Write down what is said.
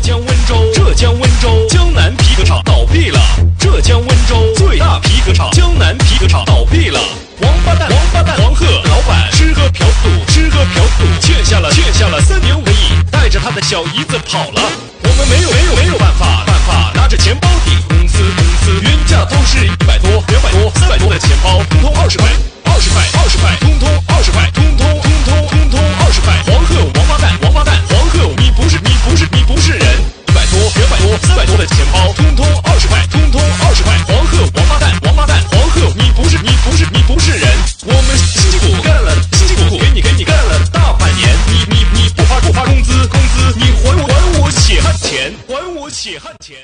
浙江温州，浙江温州，江南皮革厂倒闭了。浙江温州最大皮革厂，江南皮革厂倒闭了。王八蛋，王八蛋，黄鹤老板吃喝嫖赌，吃喝嫖赌，欠下了欠下了三年五亿，带着他的小姨子跑了。我们没有没有没有办法办法，拿着钱包抵工资工资，原价都是一百多、两百多、三百多的钱包，通通二十块二十块二十块。三百多的钱包。通通二十块通通二十块黄鹤王八蛋王八蛋黄鹤你不是你不是你不是人。我们辛辛苦苦干了辛辛苦苦给你给你干了大半年你你你不发不发工资工资你还我还我血汗钱。还我血汗钱。